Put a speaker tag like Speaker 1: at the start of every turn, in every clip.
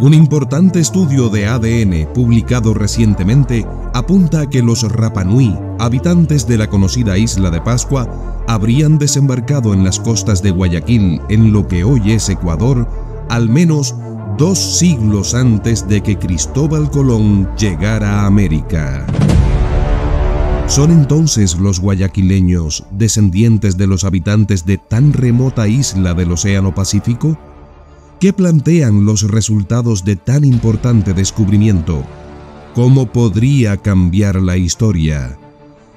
Speaker 1: Un importante estudio de ADN publicado recientemente apunta a que los Rapanui, habitantes de la conocida isla de Pascua, habrían desembarcado en las costas de Guayaquil, en lo que hoy es Ecuador, al menos dos siglos antes de que Cristóbal Colón llegara a América. ¿Son entonces los guayaquileños descendientes de los habitantes de tan remota isla del Océano Pacífico? ¿Qué plantean los resultados de tan importante descubrimiento? ¿Cómo podría cambiar la historia?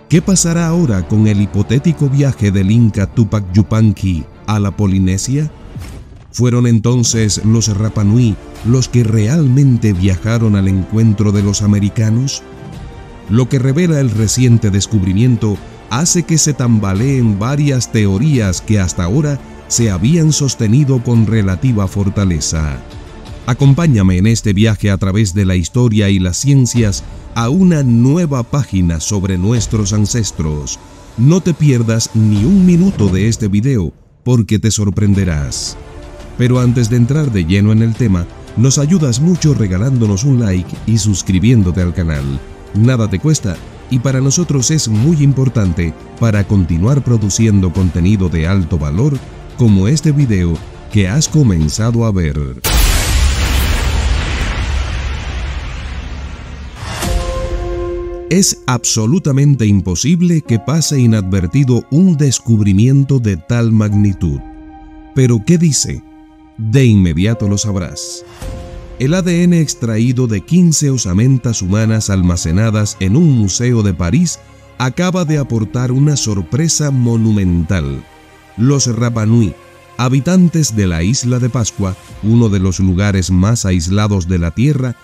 Speaker 1: ¿Qué pasará ahora con el hipotético viaje del Inca Tupac Yupanqui a la Polinesia? ¿Fueron entonces los Rapanui los que realmente viajaron al encuentro de los americanos? Lo que revela el reciente descubrimiento hace que se tambaleen varias teorías que hasta ahora se habían sostenido con relativa fortaleza. Acompáñame en este viaje a través de la historia y las ciencias a una nueva página sobre nuestros ancestros. No te pierdas ni un minuto de este video porque te sorprenderás. Pero antes de entrar de lleno en el tema, nos ayudas mucho regalándonos un like y suscribiéndote al canal. Nada te cuesta y para nosotros es muy importante para continuar produciendo contenido de alto valor como este video que has comenzado a ver. Es absolutamente imposible que pase inadvertido un descubrimiento de tal magnitud. Pero ¿qué dice? De inmediato lo sabrás. El ADN extraído de 15 osamentas humanas almacenadas en un museo de París acaba de aportar una sorpresa monumental los Rapanui, habitantes de la isla de Pascua, uno de los lugares más aislados de la Tierra,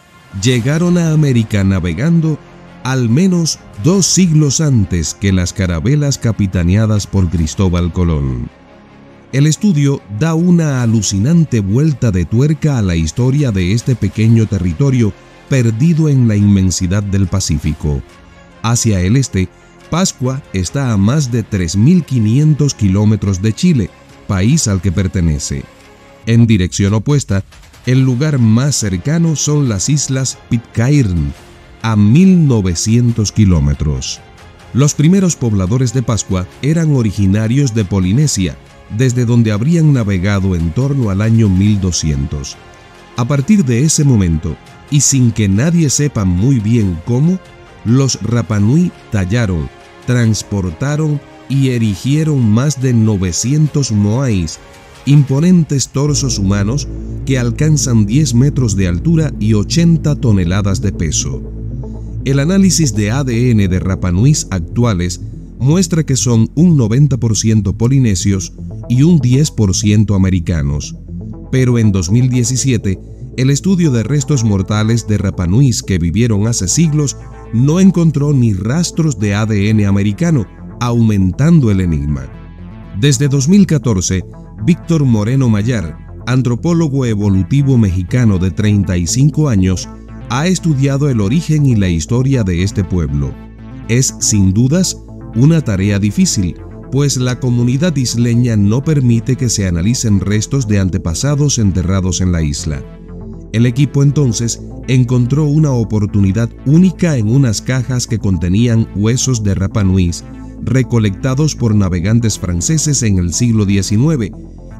Speaker 1: llegaron a América navegando al menos dos siglos antes que las carabelas capitaneadas por Cristóbal Colón. El estudio da una alucinante vuelta de tuerca a la historia de este pequeño territorio perdido en la inmensidad del Pacífico. Hacia el este, Pascua está a más de 3.500 kilómetros de Chile, país al que pertenece. En dirección opuesta, el lugar más cercano son las islas Pitcairn, a 1.900 kilómetros. Los primeros pobladores de Pascua eran originarios de Polinesia, desde donde habrían navegado en torno al año 1200. A partir de ese momento, y sin que nadie sepa muy bien cómo, los Rapanui tallaron, transportaron y erigieron más de 900 moais, imponentes torsos humanos que alcanzan 10 metros de altura y 80 toneladas de peso. El análisis de ADN de Rapanuis actuales muestra que son un 90% polinesios y un 10% americanos. Pero en 2017, el estudio de restos mortales de Rapanuis que vivieron hace siglos no encontró ni rastros de ADN americano, aumentando el enigma. Desde 2014, Víctor Moreno Mayar, antropólogo evolutivo mexicano de 35 años, ha estudiado el origen y la historia de este pueblo. Es, sin dudas, una tarea difícil, pues la comunidad isleña no permite que se analicen restos de antepasados enterrados en la isla. El equipo entonces encontró una oportunidad única en unas cajas que contenían huesos de Rapanuis recolectados por navegantes franceses en el siglo XIX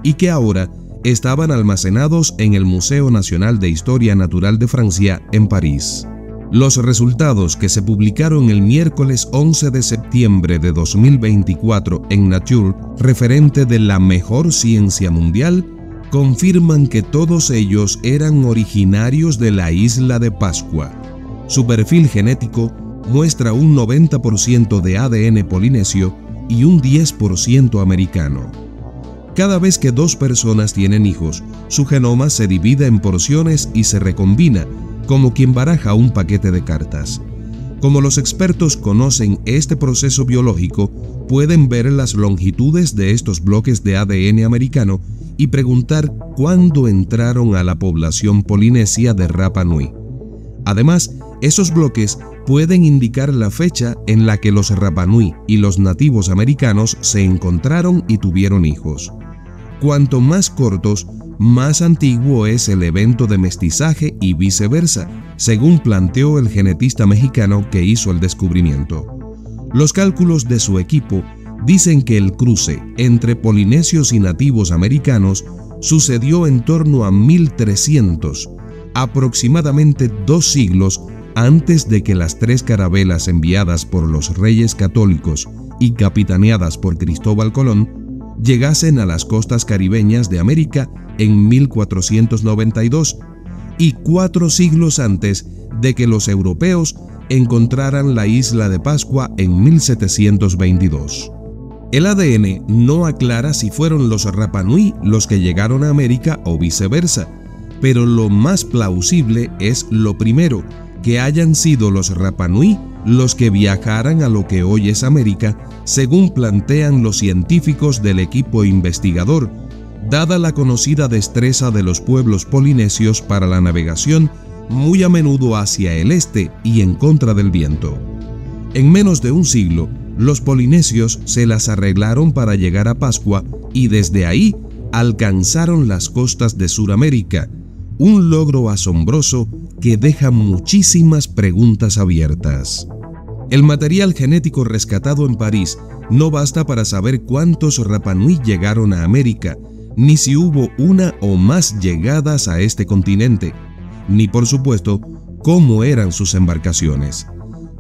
Speaker 1: y que ahora estaban almacenados en el Museo Nacional de Historia Natural de Francia en París. Los resultados que se publicaron el miércoles 11 de septiembre de 2024 en Nature, referente de la mejor ciencia mundial, confirman que todos ellos eran originarios de la isla de Pascua. Su perfil genético muestra un 90% de ADN polinesio y un 10% americano. Cada vez que dos personas tienen hijos, su genoma se divide en porciones y se recombina, como quien baraja un paquete de cartas. Como los expertos conocen este proceso biológico, pueden ver las longitudes de estos bloques de ADN americano y preguntar cuándo entraron a la población polinesia de Rapa Nui. Además, esos bloques pueden indicar la fecha en la que los Rapa Nui y los nativos americanos se encontraron y tuvieron hijos. Cuanto más cortos, más antiguo es el evento de mestizaje y viceversa, según planteó el genetista mexicano que hizo el descubrimiento. Los cálculos de su equipo dicen que el cruce entre polinesios y nativos americanos sucedió en torno a 1300, aproximadamente dos siglos antes de que las tres carabelas enviadas por los reyes católicos y capitaneadas por Cristóbal Colón llegasen a las costas caribeñas de América en 1492 y cuatro siglos antes de que los europeos encontraran la isla de Pascua en 1722. El ADN no aclara si fueron los Rapanui los que llegaron a América o viceversa, pero lo más plausible es lo primero, que hayan sido los Rapanui los que viajaran a lo que hoy es América, según plantean los científicos del equipo investigador, dada la conocida destreza de los pueblos polinesios para la navegación, muy a menudo hacia el este y en contra del viento. En menos de un siglo, los polinesios se las arreglaron para llegar a Pascua y desde ahí alcanzaron las costas de Sudamérica, un logro asombroso que deja muchísimas preguntas abiertas. El material genético rescatado en París no basta para saber cuántos Rapanui llegaron a América, ni si hubo una o más llegadas a este continente, ni por supuesto cómo eran sus embarcaciones.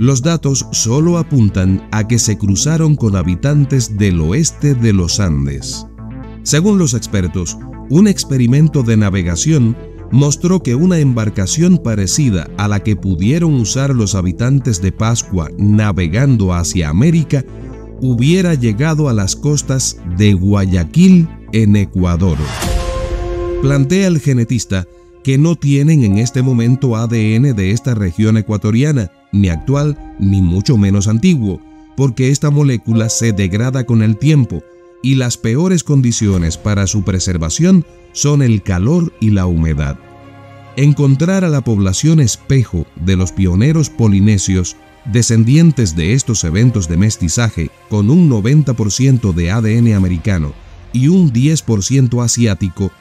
Speaker 1: Los datos solo apuntan a que se cruzaron con habitantes del oeste de los Andes. Según los expertos, un experimento de navegación mostró que una embarcación parecida a la que pudieron usar los habitantes de Pascua navegando hacia América hubiera llegado a las costas de Guayaquil en Ecuador. Plantea el genetista que no tienen en este momento ADN de esta región ecuatoriana, ni actual ni mucho menos antiguo, porque esta molécula se degrada con el tiempo y las peores condiciones para su preservación son el calor y la humedad. Encontrar a la población espejo de los pioneros polinesios, descendientes de estos eventos de mestizaje, con un 90% de ADN americano y un 10% asiático,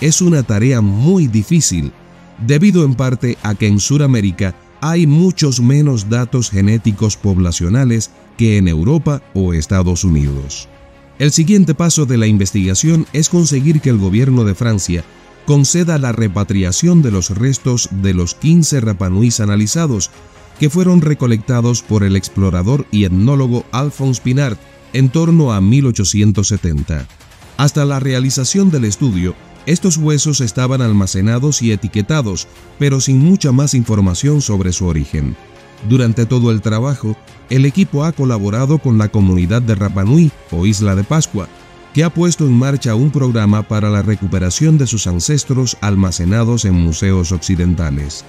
Speaker 1: es una tarea muy difícil, debido en parte a que en Sudamérica hay muchos menos datos genéticos poblacionales que en Europa o Estados Unidos. El siguiente paso de la investigación es conseguir que el gobierno de Francia conceda la repatriación de los restos de los 15 Rapanuis analizados, que fueron recolectados por el explorador y etnólogo Alphonse Pinard en torno a 1870. Hasta la realización del estudio, estos huesos estaban almacenados y etiquetados, pero sin mucha más información sobre su origen. Durante todo el trabajo, el equipo ha colaborado con la comunidad de Rapanui o Isla de Pascua, que ha puesto en marcha un programa para la recuperación de sus ancestros almacenados en museos occidentales.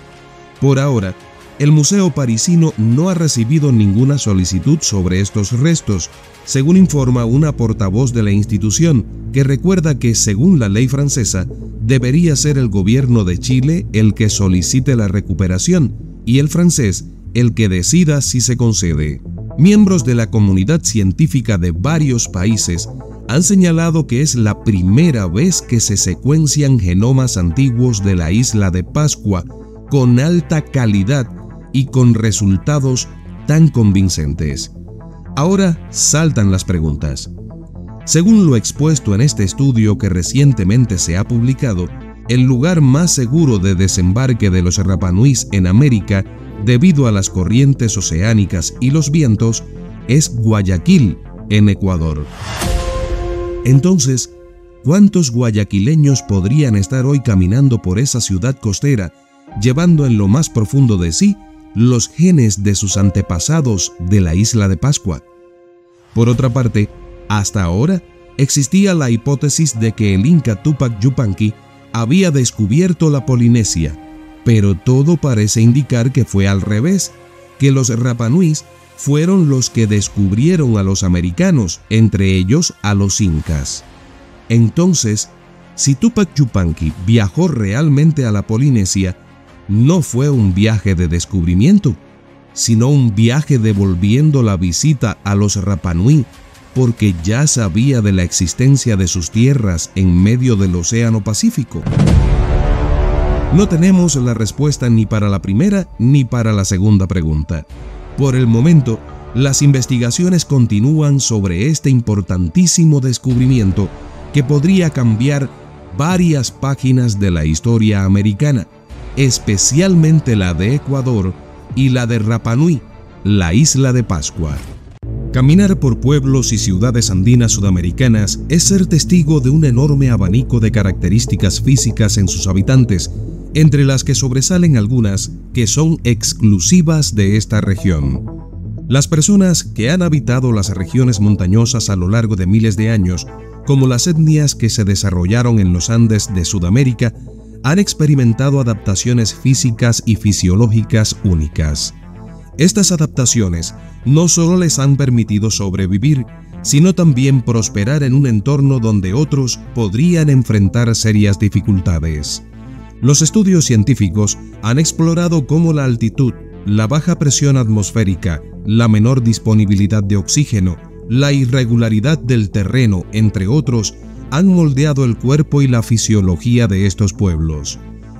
Speaker 1: Por ahora, el Museo Parisino no ha recibido ninguna solicitud sobre estos restos, según informa una portavoz de la institución, que recuerda que, según la ley francesa, debería ser el gobierno de Chile el que solicite la recuperación y el francés el que decida si se concede. Miembros de la comunidad científica de varios países han señalado que es la primera vez que se secuencian genomas antiguos de la isla de Pascua con alta calidad y con resultados tan convincentes. Ahora saltan las preguntas. Según lo expuesto en este estudio que recientemente se ha publicado, el lugar más seguro de desembarque de los Rapanuis en América, debido a las corrientes oceánicas y los vientos, es Guayaquil, en Ecuador. Entonces, ¿cuántos guayaquileños podrían estar hoy caminando por esa ciudad costera, llevando en lo más profundo de sí los genes de sus antepasados de la isla de Pascua. Por otra parte, hasta ahora existía la hipótesis de que el Inca Tupac Yupanqui había descubierto la Polinesia, pero todo parece indicar que fue al revés, que los Rapanuis fueron los que descubrieron a los americanos, entre ellos a los incas. Entonces, si Tupac Yupanqui viajó realmente a la Polinesia, no fue un viaje de descubrimiento, sino un viaje devolviendo la visita a los Rapanui porque ya sabía de la existencia de sus tierras en medio del Océano Pacífico? No tenemos la respuesta ni para la primera ni para la segunda pregunta. Por el momento, las investigaciones continúan sobre este importantísimo descubrimiento que podría cambiar varias páginas de la historia americana, especialmente la de Ecuador y la de Rapanui, la isla de Pascua. Caminar por pueblos y ciudades andinas sudamericanas es ser testigo de un enorme abanico de características físicas en sus habitantes, entre las que sobresalen algunas que son exclusivas de esta región. Las personas que han habitado las regiones montañosas a lo largo de miles de años, como las etnias que se desarrollaron en los Andes de Sudamérica, han experimentado adaptaciones físicas y fisiológicas únicas. Estas adaptaciones no solo les han permitido sobrevivir, sino también prosperar en un entorno donde otros podrían enfrentar serias dificultades. Los estudios científicos han explorado cómo la altitud, la baja presión atmosférica, la menor disponibilidad de oxígeno, la irregularidad del terreno, entre otros, han moldeado el cuerpo y la fisiología de estos pueblos.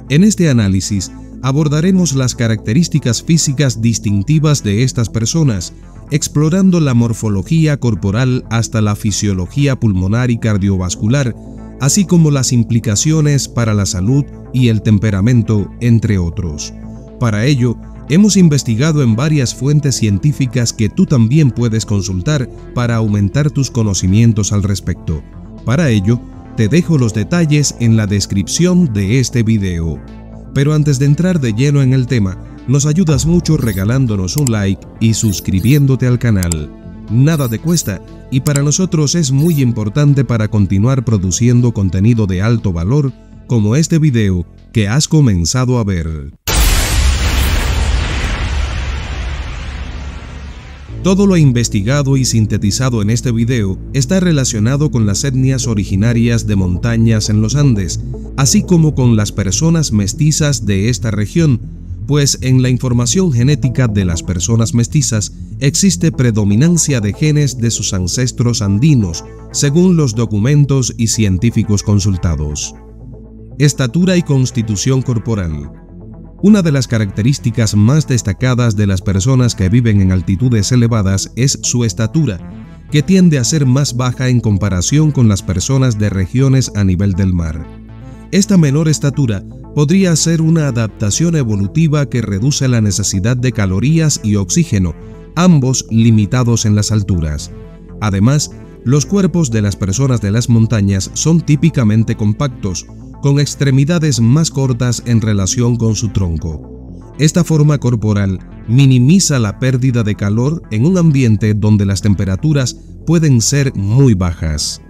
Speaker 1: En este análisis abordaremos las características físicas distintivas de estas personas, explorando la morfología corporal hasta la fisiología pulmonar y cardiovascular, así como las implicaciones para la salud y el temperamento, entre otros. Para ello, hemos investigado en varias fuentes científicas que tú también puedes consultar para aumentar tus conocimientos al respecto. Para ello, te dejo los detalles en la descripción de este video. Pero antes de entrar de lleno en el tema, nos ayudas mucho regalándonos un like y suscribiéndote al canal. Nada te cuesta y para nosotros es muy importante para continuar produciendo contenido de alto valor como este video que has comenzado a ver. Todo lo investigado y sintetizado en este video está relacionado con las etnias originarias de montañas en los Andes, así como con las personas mestizas de esta región, pues en la información genética de las personas mestizas existe predominancia de genes de sus ancestros andinos, según los documentos y científicos consultados. Estatura y constitución corporal una de las características más destacadas de las personas que viven en altitudes elevadas es su estatura, que tiende a ser más baja en comparación con las personas de regiones a nivel del mar. Esta menor estatura podría ser una adaptación evolutiva que reduce la necesidad de calorías y oxígeno, ambos limitados en las alturas. Además, los cuerpos de las personas de las montañas son típicamente compactos, con extremidades más cortas en relación con su tronco. Esta forma corporal minimiza la pérdida de calor en un ambiente donde las temperaturas pueden ser muy bajas.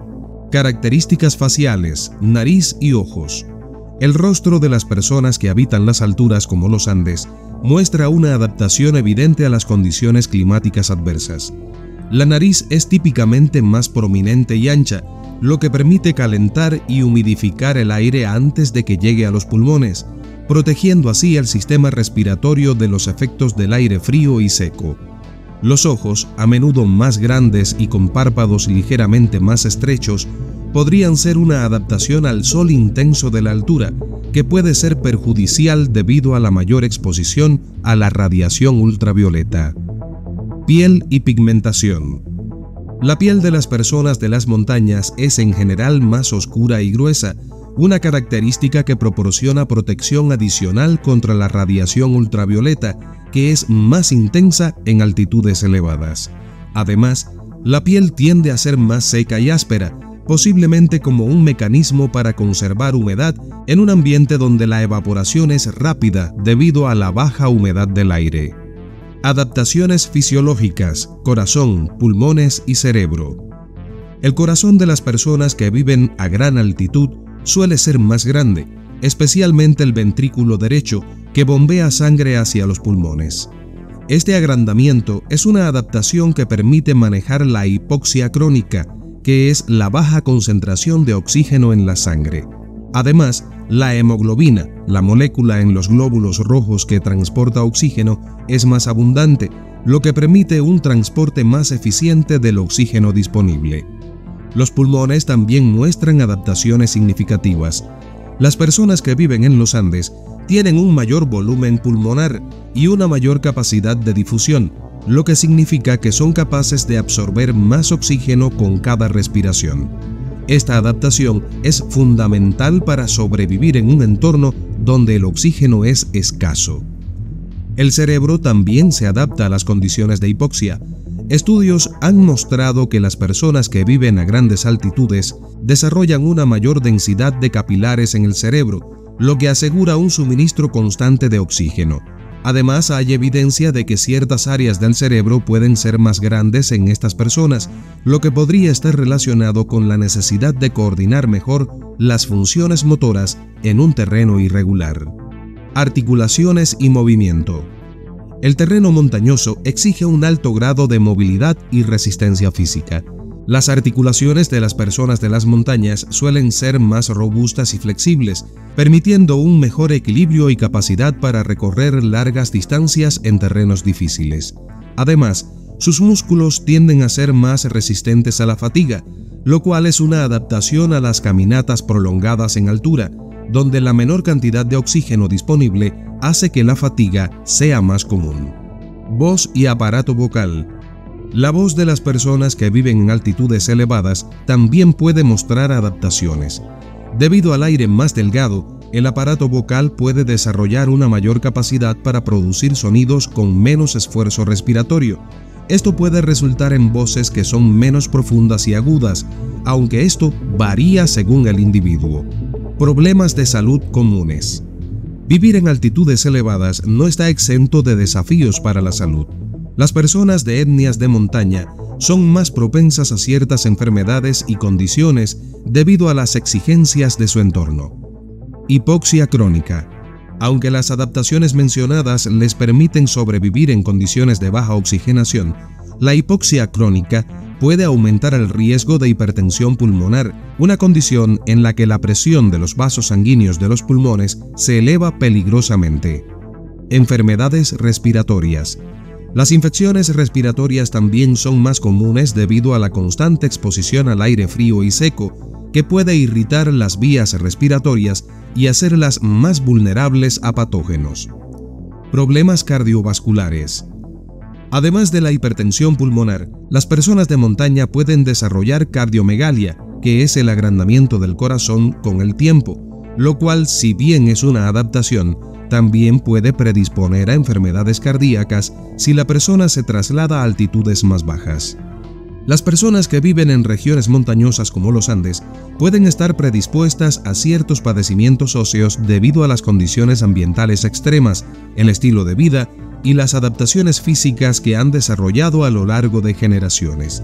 Speaker 1: Características faciales, nariz y ojos. El rostro de las personas que habitan las alturas como los Andes muestra una adaptación evidente a las condiciones climáticas adversas. La nariz es típicamente más prominente y ancha, lo que permite calentar y humidificar el aire antes de que llegue a los pulmones, protegiendo así el sistema respiratorio de los efectos del aire frío y seco. Los ojos, a menudo más grandes y con párpados ligeramente más estrechos, podrían ser una adaptación al sol intenso de la altura, que puede ser perjudicial debido a la mayor exposición a la radiación ultravioleta. Piel y pigmentación. La piel de las personas de las montañas es en general más oscura y gruesa, una característica que proporciona protección adicional contra la radiación ultravioleta, que es más intensa en altitudes elevadas. Además, la piel tiende a ser más seca y áspera, posiblemente como un mecanismo para conservar humedad en un ambiente donde la evaporación es rápida debido a la baja humedad del aire. Adaptaciones fisiológicas, corazón, pulmones y cerebro. El corazón de las personas que viven a gran altitud suele ser más grande, especialmente el ventrículo derecho, que bombea sangre hacia los pulmones. Este agrandamiento es una adaptación que permite manejar la hipoxia crónica, que es la baja concentración de oxígeno en la sangre. Además, la hemoglobina, la molécula en los glóbulos rojos que transporta oxígeno, es más abundante, lo que permite un transporte más eficiente del oxígeno disponible. Los pulmones también muestran adaptaciones significativas. Las personas que viven en los Andes tienen un mayor volumen pulmonar y una mayor capacidad de difusión, lo que significa que son capaces de absorber más oxígeno con cada respiración. Esta adaptación es fundamental para sobrevivir en un entorno donde el oxígeno es escaso. El cerebro también se adapta a las condiciones de hipoxia. Estudios han mostrado que las personas que viven a grandes altitudes desarrollan una mayor densidad de capilares en el cerebro, lo que asegura un suministro constante de oxígeno. Además, hay evidencia de que ciertas áreas del cerebro pueden ser más grandes en estas personas, lo que podría estar relacionado con la necesidad de coordinar mejor las funciones motoras en un terreno irregular. Articulaciones y movimiento. El terreno montañoso exige un alto grado de movilidad y resistencia física. Las articulaciones de las personas de las montañas suelen ser más robustas y flexibles, permitiendo un mejor equilibrio y capacidad para recorrer largas distancias en terrenos difíciles. Además, sus músculos tienden a ser más resistentes a la fatiga, lo cual es una adaptación a las caminatas prolongadas en altura, donde la menor cantidad de oxígeno disponible hace que la fatiga sea más común. Voz y aparato vocal la voz de las personas que viven en altitudes elevadas también puede mostrar adaptaciones. Debido al aire más delgado, el aparato vocal puede desarrollar una mayor capacidad para producir sonidos con menos esfuerzo respiratorio. Esto puede resultar en voces que son menos profundas y agudas, aunque esto varía según el individuo. Problemas de salud comunes. Vivir en altitudes elevadas no está exento de desafíos para la salud. Las personas de etnias de montaña son más propensas a ciertas enfermedades y condiciones debido a las exigencias de su entorno. Hipoxia crónica. Aunque las adaptaciones mencionadas les permiten sobrevivir en condiciones de baja oxigenación, la hipoxia crónica puede aumentar el riesgo de hipertensión pulmonar, una condición en la que la presión de los vasos sanguíneos de los pulmones se eleva peligrosamente. Enfermedades respiratorias. Las infecciones respiratorias también son más comunes debido a la constante exposición al aire frío y seco, que puede irritar las vías respiratorias y hacerlas más vulnerables a patógenos. Problemas cardiovasculares. Además de la hipertensión pulmonar, las personas de montaña pueden desarrollar cardiomegalia, que es el agrandamiento del corazón con el tiempo, lo cual si bien es una adaptación, también puede predisponer a enfermedades cardíacas si la persona se traslada a altitudes más bajas. Las personas que viven en regiones montañosas como los Andes pueden estar predispuestas a ciertos padecimientos óseos debido a las condiciones ambientales extremas, el estilo de vida y las adaptaciones físicas que han desarrollado a lo largo de generaciones.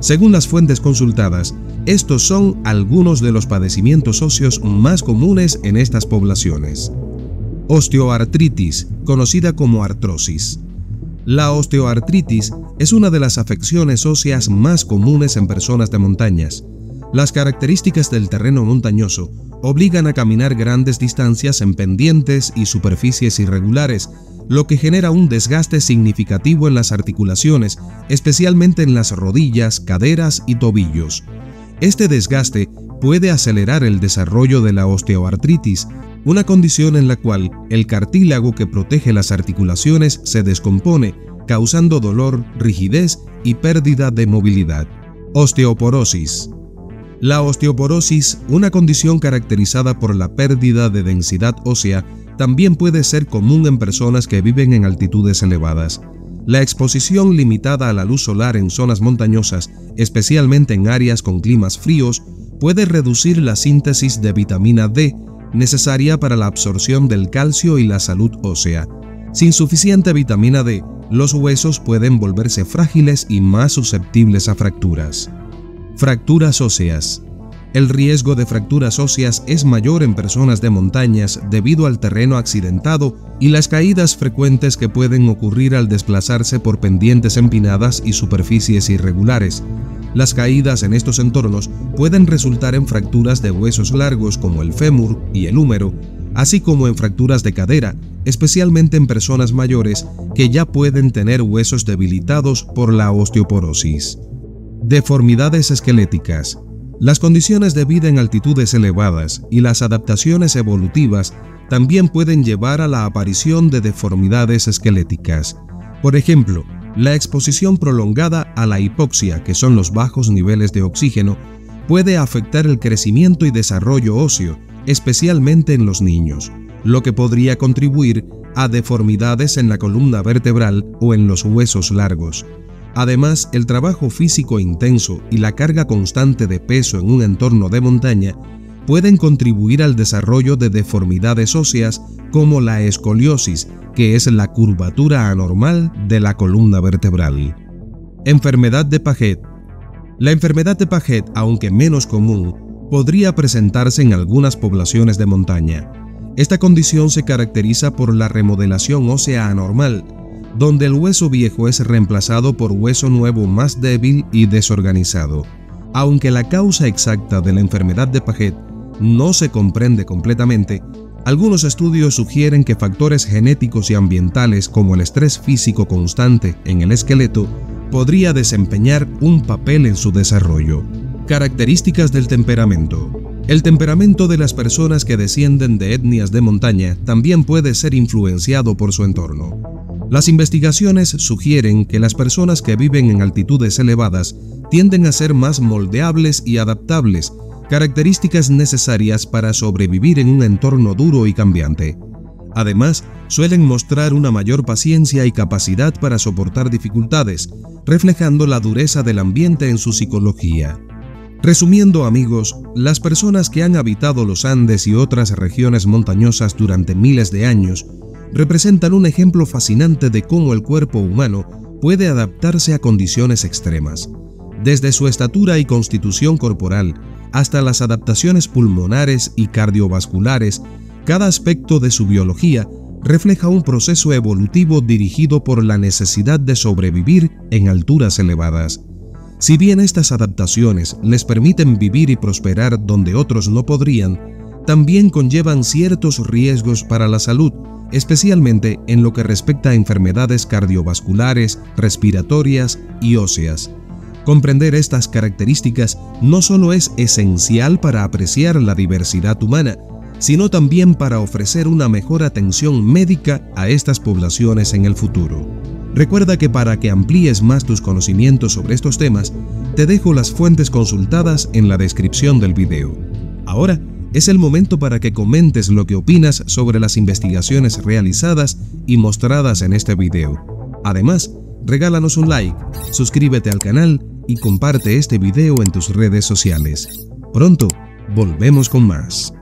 Speaker 1: Según las fuentes consultadas, estos son algunos de los padecimientos óseos más comunes en estas poblaciones. Osteoartritis, conocida como artrosis. La osteoartritis es una de las afecciones óseas más comunes en personas de montañas. Las características del terreno montañoso obligan a caminar grandes distancias en pendientes y superficies irregulares, lo que genera un desgaste significativo en las articulaciones, especialmente en las rodillas, caderas y tobillos. Este desgaste puede acelerar el desarrollo de la osteoartritis, una condición en la cual el cartílago que protege las articulaciones se descompone, causando dolor, rigidez y pérdida de movilidad. Osteoporosis. La osteoporosis, una condición caracterizada por la pérdida de densidad ósea, también puede ser común en personas que viven en altitudes elevadas. La exposición limitada a la luz solar en zonas montañosas, especialmente en áreas con climas fríos, puede reducir la síntesis de vitamina D, necesaria para la absorción del calcio y la salud ósea. Sin suficiente vitamina D, los huesos pueden volverse frágiles y más susceptibles a fracturas. Fracturas óseas. El riesgo de fracturas óseas es mayor en personas de montañas debido al terreno accidentado y las caídas frecuentes que pueden ocurrir al desplazarse por pendientes empinadas y superficies irregulares. Las caídas en estos entornos pueden resultar en fracturas de huesos largos como el fémur y el húmero, así como en fracturas de cadera, especialmente en personas mayores que ya pueden tener huesos debilitados por la osteoporosis. Deformidades esqueléticas. Las condiciones de vida en altitudes elevadas y las adaptaciones evolutivas también pueden llevar a la aparición de deformidades esqueléticas. Por ejemplo, la exposición prolongada a la hipoxia, que son los bajos niveles de oxígeno, puede afectar el crecimiento y desarrollo óseo, especialmente en los niños, lo que podría contribuir a deformidades en la columna vertebral o en los huesos largos. Además, el trabajo físico intenso y la carga constante de peso en un entorno de montaña pueden contribuir al desarrollo de deformidades óseas como la escoliosis, que es la curvatura anormal de la columna vertebral. Enfermedad de Paget. La enfermedad de Paget, aunque menos común, podría presentarse en algunas poblaciones de montaña. Esta condición se caracteriza por la remodelación ósea anormal, donde el hueso viejo es reemplazado por hueso nuevo más débil y desorganizado. Aunque la causa exacta de la enfermedad de Paget no se comprende completamente, algunos estudios sugieren que factores genéticos y ambientales como el estrés físico constante en el esqueleto podría desempeñar un papel en su desarrollo. Características del temperamento. El temperamento de las personas que descienden de etnias de montaña también puede ser influenciado por su entorno. Las investigaciones sugieren que las personas que viven en altitudes elevadas tienden a ser más moldeables y adaptables características necesarias para sobrevivir en un entorno duro y cambiante. Además, suelen mostrar una mayor paciencia y capacidad para soportar dificultades, reflejando la dureza del ambiente en su psicología. Resumiendo amigos, las personas que han habitado los Andes y otras regiones montañosas durante miles de años representan un ejemplo fascinante de cómo el cuerpo humano puede adaptarse a condiciones extremas. Desde su estatura y constitución corporal hasta las adaptaciones pulmonares y cardiovasculares, cada aspecto de su biología refleja un proceso evolutivo dirigido por la necesidad de sobrevivir en alturas elevadas. Si bien estas adaptaciones les permiten vivir y prosperar donde otros no podrían, también conllevan ciertos riesgos para la salud, especialmente en lo que respecta a enfermedades cardiovasculares, respiratorias y óseas. Comprender estas características no solo es esencial para apreciar la diversidad humana, sino también para ofrecer una mejor atención médica a estas poblaciones en el futuro. Recuerda que para que amplíes más tus conocimientos sobre estos temas, te dejo las fuentes consultadas en la descripción del video. Ahora es el momento para que comentes lo que opinas sobre las investigaciones realizadas y mostradas en este video. Además, regálanos un like, suscríbete al canal y comparte este video en tus redes sociales. Pronto, volvemos con más.